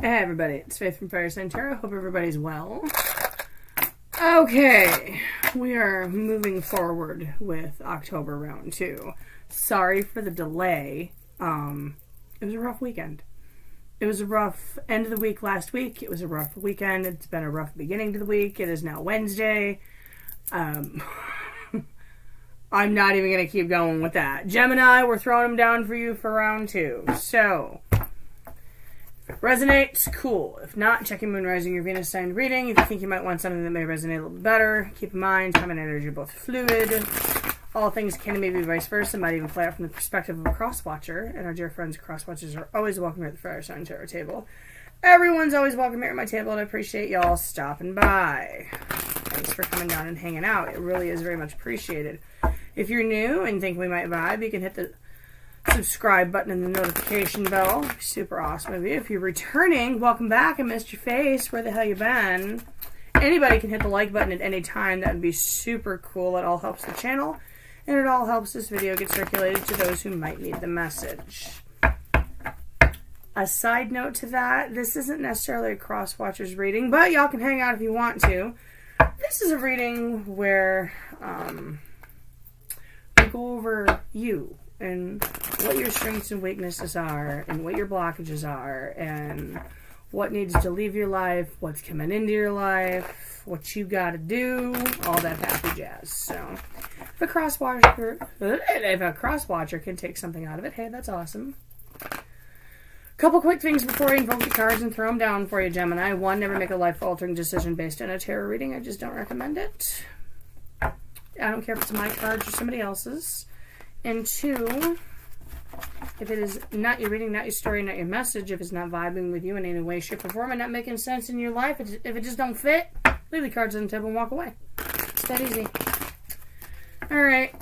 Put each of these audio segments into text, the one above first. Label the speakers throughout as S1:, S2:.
S1: Hey everybody, it's Faith from Fire Sign Tarot. Hope everybody's well. Okay, we are moving forward with October round two. Sorry for the delay. Um, it was a rough weekend. It was a rough end of the week last week. It was a rough weekend. It's been a rough beginning to the week. It is now Wednesday. Um, I'm not even going to keep going with that. Gemini, we're throwing them down for you for round two. So, resonates, cool. If not, check your moon, rising, your Venus sign reading. If you think you might want something that may resonate a little better, keep in mind time and energy are both fluid. All things can and maybe vice versa, might even play out from the perspective of a cross watcher. And our dear friends, cross watchers, are always welcome here at the Fire Sign Tarot table. Everyone's always welcome here at my table, and I appreciate y'all stopping by. Thanks for coming down and hanging out. It really is very much appreciated. If you're new and think we might vibe, you can hit the subscribe button and the notification bell. Super awesome of you. If you're returning, welcome back. I missed your face. Where the hell you been? Anybody can hit the like button at any time. That would be super cool. It all helps the channel. And it all helps this video get circulated to those who might need the message. A side note to that, this isn't necessarily a cross watchers reading, but y'all can hang out if you want to. This is a reading where um, we go over you and what your strengths and weaknesses are and what your blockages are and what needs to leave your life, what's coming into your life, what you got to do, all that happy jazz. So, if a cross watcher, if a cross watcher can take something out of it, hey, that's awesome. Couple quick things before I invoke the cards and throw them down for you, Gemini. One, never make a life-altering decision based on a tarot reading. I just don't recommend it. I don't care if it's my cards or somebody else's. And two, if it is not your reading, not your story, not your message, if it's not vibing with you in any way, shape, or form, and not making sense in your life, if it just don't fit, leave the cards on the table and walk away. It's that easy. All right.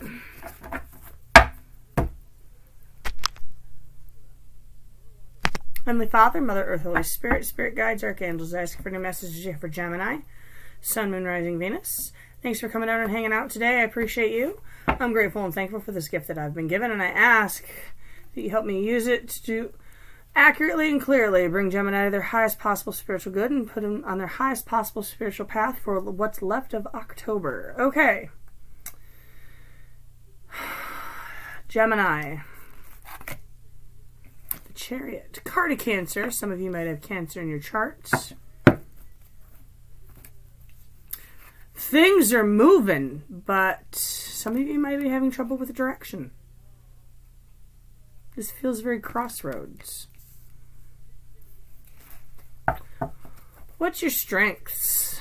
S1: Heavenly Father, Mother Earth, Holy Spirit, Spirit Guides, Archangels, I ask for new messages for Gemini, Sun, Moon, Rising, Venus. Thanks for coming out and hanging out today. I appreciate you. I'm grateful and thankful for this gift that I've been given, and I ask that you help me use it to accurately and clearly bring Gemini to their highest possible spiritual good and put them on their highest possible spiritual path for what's left of October. Okay. Gemini. The Chariot. Card of Cancer. Some of you might have Cancer in your charts. Things are moving, but some of you might be having trouble with the direction. This feels very crossroads. What's your strengths?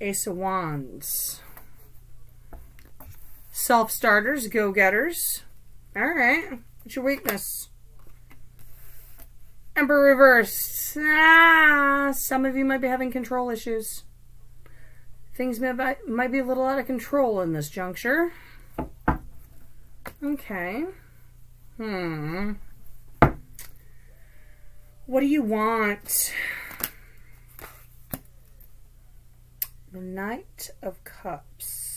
S1: Ace of Wands. Self-starters, go-getters. Alright. What's your weakness? Emperor reversed. Ah, some of you might be having control issues. Things may, might be a little out of control in this juncture. Okay. Hmm. What do you want? The Knight of Cups.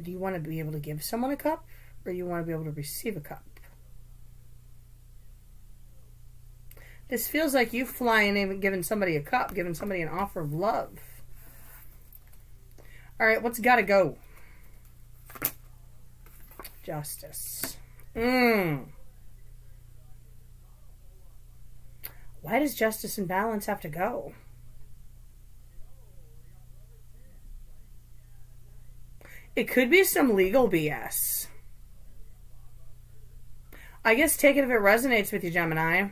S1: Do you want to be able to give someone a cup or you want to be able to receive a cup? This feels like you flying and giving somebody a cup, giving somebody an offer of love. All right, what's got to go? Justice. Mmm. Why does justice and balance have to go? It could be some legal BS. I guess take it if it resonates with you, Gemini.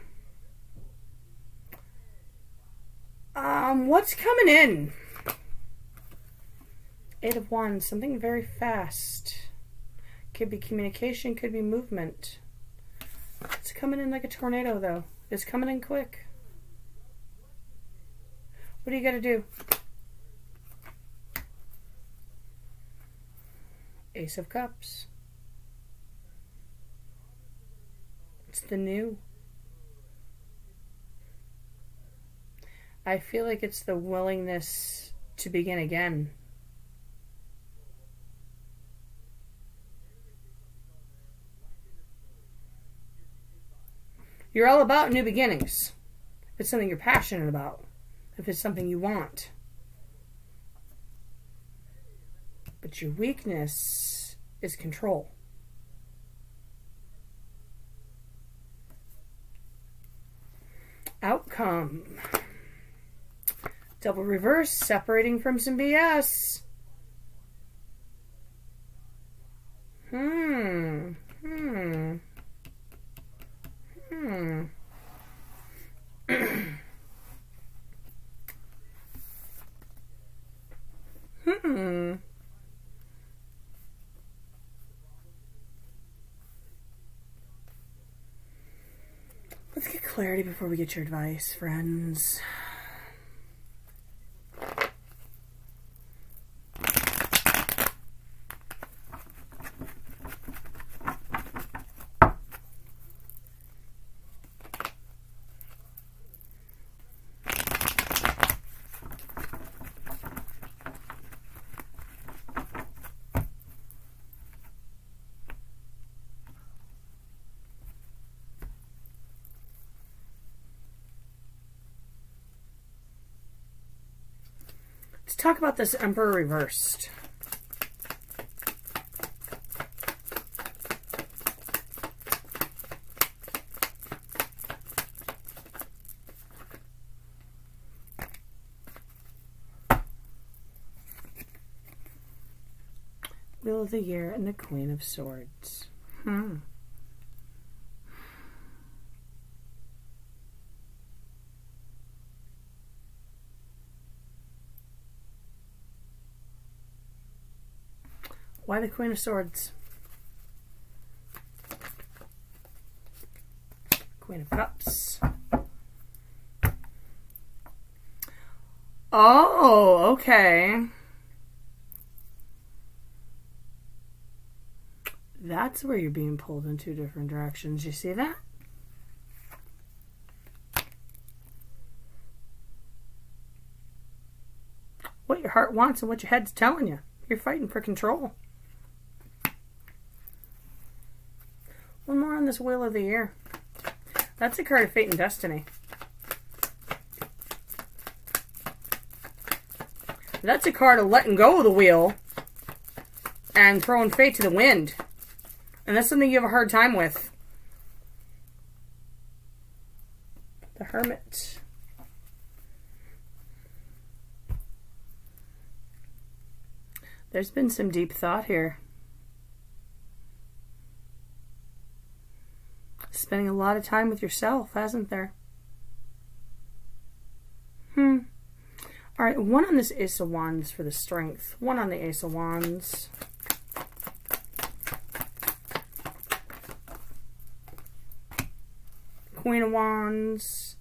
S1: Um, what's coming in? Eight of Wands, something very fast. Could be communication, could be movement. It's coming in like a tornado, though. It's coming in quick. What do you got to do? Ace of Cups. It's the new. I feel like it's the willingness to begin again. You're all about new beginnings. If it's something you're passionate about, if it's something you want. But your weakness is control. Outcome. Double reverse, separating from some BS. Hmm. Hmm. hmm. Let's get clarity before we get your advice, friends. Talk about this Emperor reversed. Wheel of the Year and the Queen of Swords. Hmm. Why the Queen of Swords? Queen of Cups. Oh, okay. That's where you're being pulled in two different directions. You see that? What your heart wants and what your head's telling you. You're fighting for control. One more on this Wheel of the Year. That's a card of Fate and Destiny. That's a card of letting go of the wheel and throwing fate to the wind. And that's something you have a hard time with. The Hermit. There's been some deep thought here. Spending a lot of time with yourself, hasn't there? Hmm. All right, one on this Ace of Wands for the strength. One on the Ace of Wands. Queen of Wands.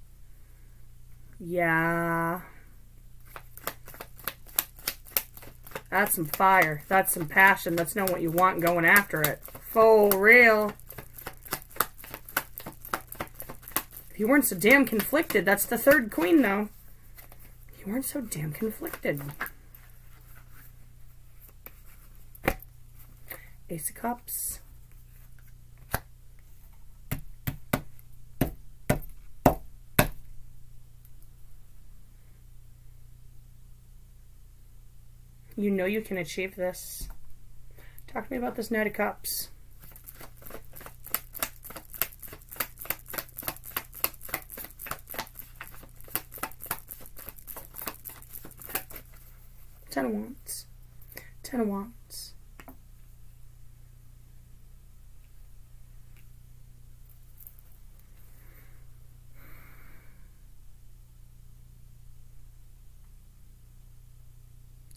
S1: Yeah. That's some fire. That's some passion. That's knowing what you want going after it. For real. You weren't so damn conflicted. That's the third queen, though. You weren't so damn conflicted. Ace of Cups. You know you can achieve this. Talk to me about this Knight of Cups. Ten of Wands. Ten of Wands.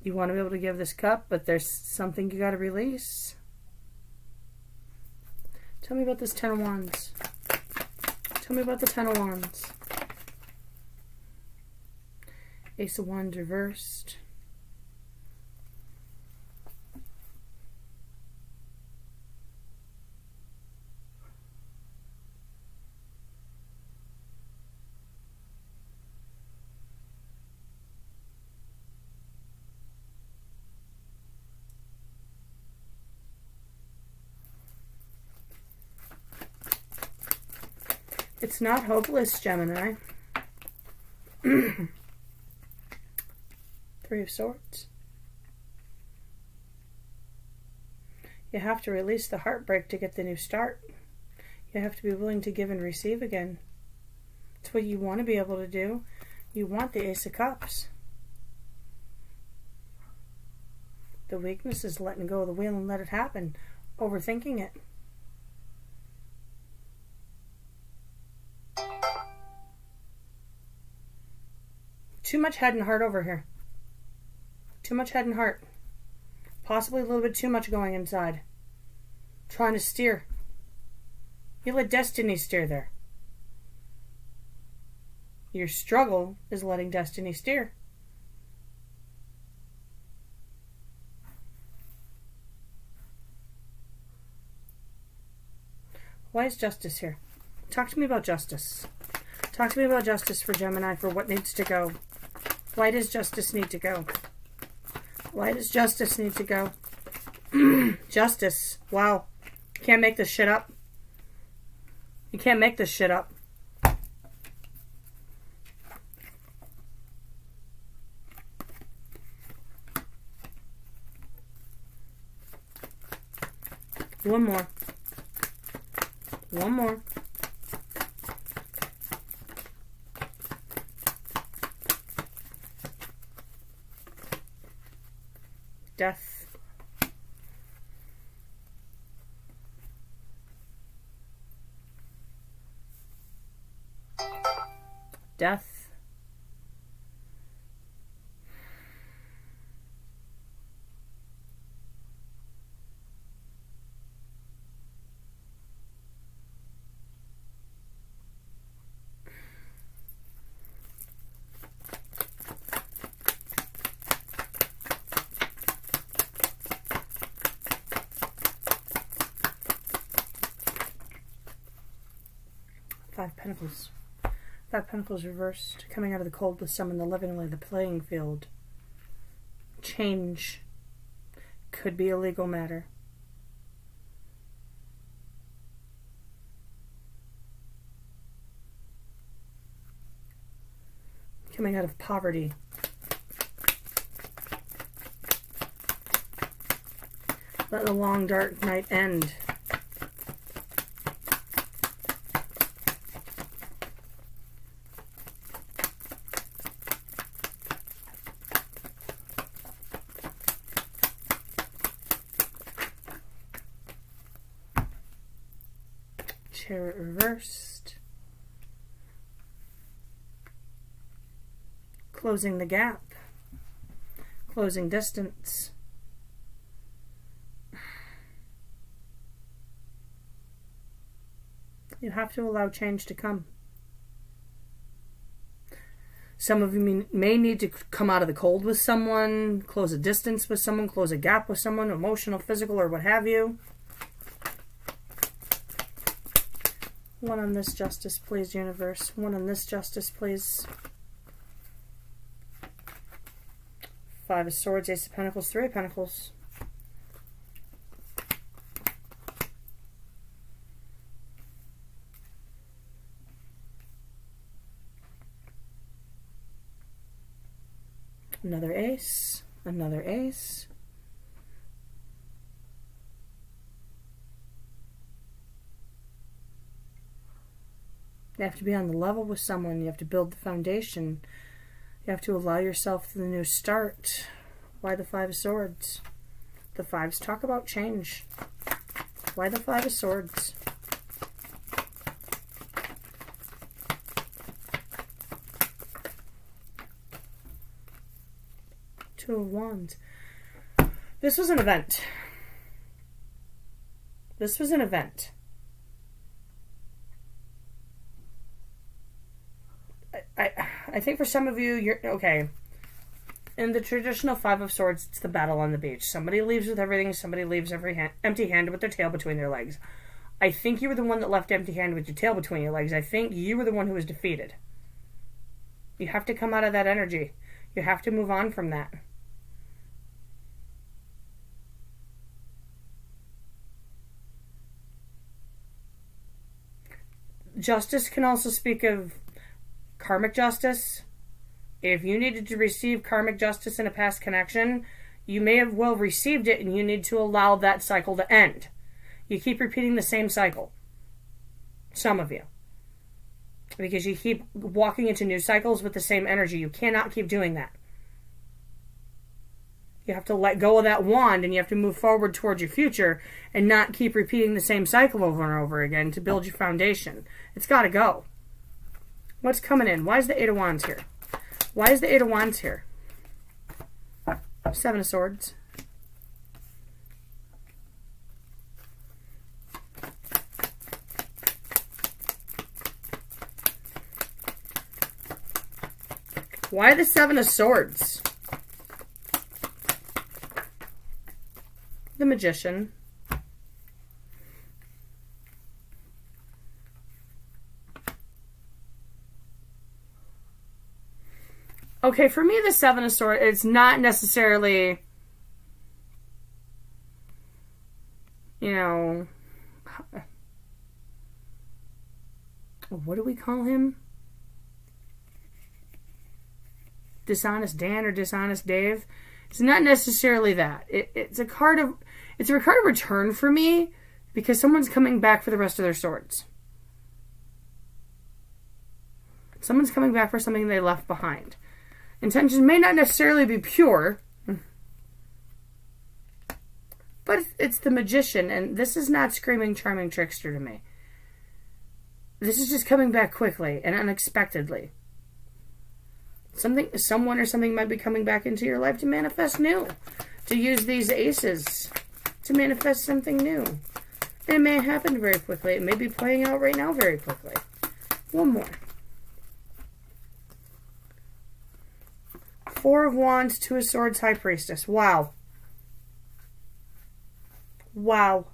S1: You want to be able to give this cup, but there's something you got to release. Tell me about this Ten of Wands. Tell me about the Ten of Wands. Ace of Wands reversed. It's not hopeless, Gemini. Three of Swords. You have to release the heartbreak to get the new start. You have to be willing to give and receive again. It's what you want to be able to do. You want the Ace of Cups. The weakness is letting go of the wheel and let it happen. Overthinking it. Too much head and heart over here. Too much head and heart. Possibly a little bit too much going inside. Trying to steer. You let destiny steer there. Your struggle is letting destiny steer. Why is justice here? Talk to me about justice. Talk to me about justice for Gemini, for what needs to go. Why does justice need to go? Why does justice need to go? justice. Wow. Can't make this shit up. You can't make this shit up. One more. One more. Death. Death. Five Pentacles. Five Pentacles reversed. Coming out of the cold with someone, the living like the playing field. Change. Could be a legal matter. Coming out of poverty. Let the long dark night end. Chariot reversed. Closing the gap. Closing distance. You have to allow change to come. Some of you may need to come out of the cold with someone, close a distance with someone, close a gap with someone, emotional, physical, or what have you. One on this justice, please, universe. One on this justice, please. Five of Swords, Ace of Pentacles, Three of Pentacles. Another ace, another ace. You have to be on the level with someone. You have to build the foundation. You have to allow yourself the new start. Why the Five of Swords? The Fives talk about change. Why the Five of Swords? Two of Wands. This was an event. This was an event. I, think for some of you, you're okay. In the traditional Five of Swords, it's the battle on the beach. Somebody leaves with everything, somebody leaves every hand, empty-handed with their tail between their legs. I think you were the one that left empty-handed with your tail between your legs. I think you were the one who was defeated. You have to come out of that energy. You have to move on from that. Justice can also speak of karmic justice. If you needed to receive karmic justice in a past connection, you may have well received it and you need to allow that cycle to end. You keep repeating the same cycle. Some of you. Because you keep walking into new cycles with the same energy. You cannot keep doing that. You have to let go of that wand and you have to move forward towards your future and not keep repeating the same cycle over and over again to build your foundation. It's got to go. What's coming in? Why is the Eight of Wands here? Why is the Eight of Wands here? Seven of Swords. Why the Seven of Swords? The Magician. Okay, for me, the Seven of Swords, it's not necessarily, you know, what do we call him? Dishonest Dan or Dishonest Dave. It's not necessarily that. It, it's a card of, it's a card of return for me because someone's coming back for the rest of their swords. Someone's coming back for something they left behind. Intentions may not necessarily be pure, but it's the magician, and this is not screaming charming trickster to me. This is just coming back quickly and unexpectedly. Something, someone or something might be coming back into your life to manifest new, to use these aces to manifest something new. It may happen very quickly. It may be playing out right now very quickly. One more. Four of Wands, Two of Swords, High Priestess. Wow. Wow.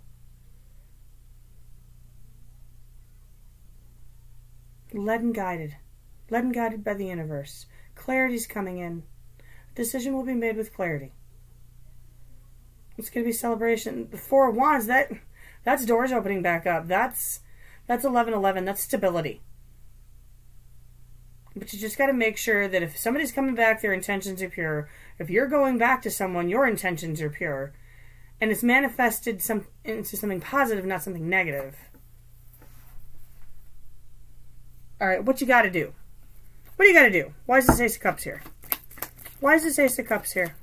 S1: Led and guided. Led and guided by the universe. Clarity's coming in. Decision will be made with clarity. It's going to be celebration. The Four of Wands, that that's doors opening back up. That's that's 1111. That's stability. But you just got to make sure that if somebody's coming back, their intentions are pure. If you're going back to someone, your intentions are pure. And it's manifested some into something positive, not something negative. All right, what you got to do? What do you got to do? Why is this Ace of Cups here? Why is this Ace of Cups here?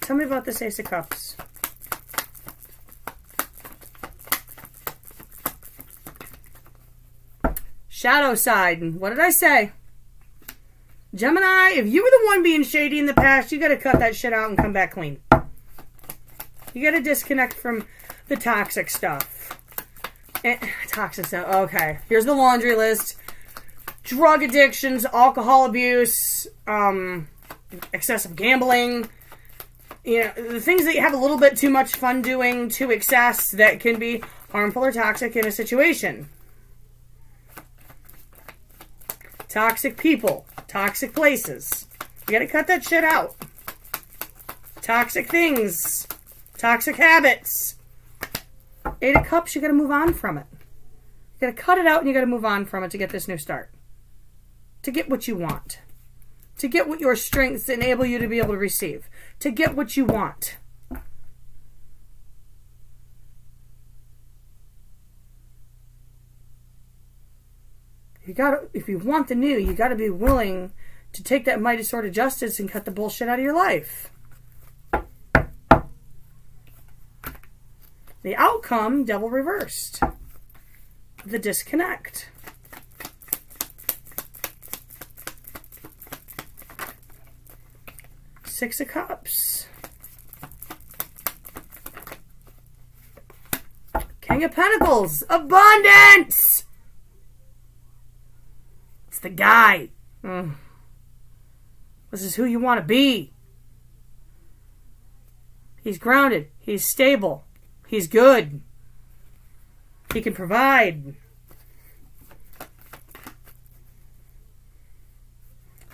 S1: Tell me about this Ace of Cups. Shadow side. And What did I say? Gemini, if you were the one being shady in the past, you got to cut that shit out and come back clean. You got to disconnect from the toxic stuff. Eh, toxic stuff. Okay. Here's the laundry list. Drug addictions, alcohol abuse, um, excessive gambling. You know, the things that you have a little bit too much fun doing to excess that can be harmful or toxic in a situation. Toxic people. Toxic places. You gotta cut that shit out. Toxic things. Toxic habits. Eight of Cups, you gotta move on from it. You gotta cut it out and you gotta move on from it to get this new start. To get what you want. To get what your strengths enable you to be able to receive. To get what you want. You got if you want the new, you got to be willing to take that mighty sword of justice and cut the bullshit out of your life. The outcome, double reversed. The disconnect. Six of Cups. King of Pentacles. Abundance! The guy. Mm. This is who you want to be. He's grounded. He's stable. He's good. He can provide.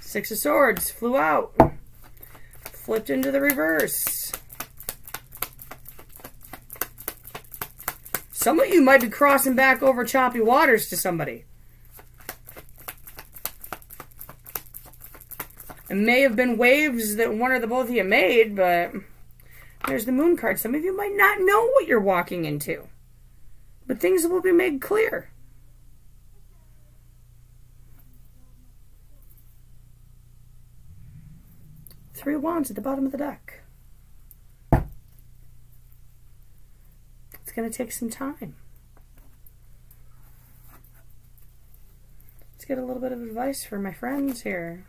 S1: Six of Swords flew out. Flipped into the reverse. Some of you might be crossing back over choppy waters to somebody. It may have been waves that one or the both of you made, but there's the moon card. Some of you might not know what you're walking into, but things will be made clear. Three wands at the bottom of the deck. It's going to take some time. Let's get a little bit of advice for my friends here.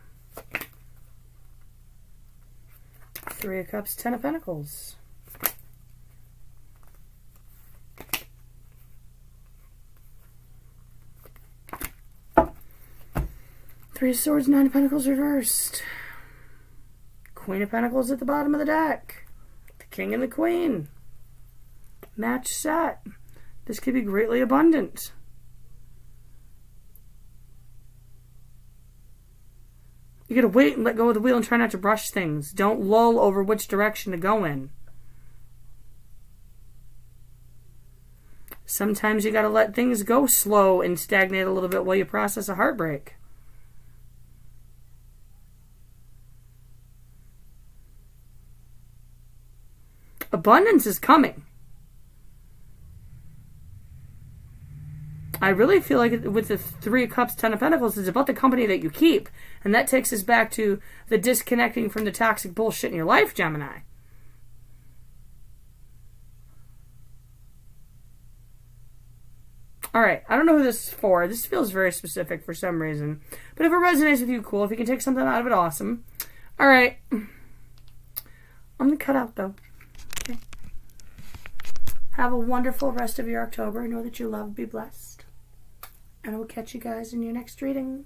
S1: Three of Cups, Ten of Pentacles. Three of Swords, Nine of Pentacles reversed. Queen of Pentacles at the bottom of the deck. The King and the Queen. Match set. This could be greatly abundant. You gotta wait and let go of the wheel and try not to brush things. Don't lull over which direction to go in. Sometimes you gotta let things go slow and stagnate a little bit while you process a heartbreak. Abundance is coming. I really feel like with the Three of Cups, Ten of Pentacles, it's about the company that you keep. And that takes us back to the disconnecting from the toxic bullshit in your life, Gemini. All right, I don't know who this is for. This feels very specific for some reason. But if it resonates with you, cool. If you can take something out of it, awesome. All right. I'm going to cut out, though. Okay. Have a wonderful rest of your October. I Know that you love. Be blessed. And I will catch you guys in your next reading.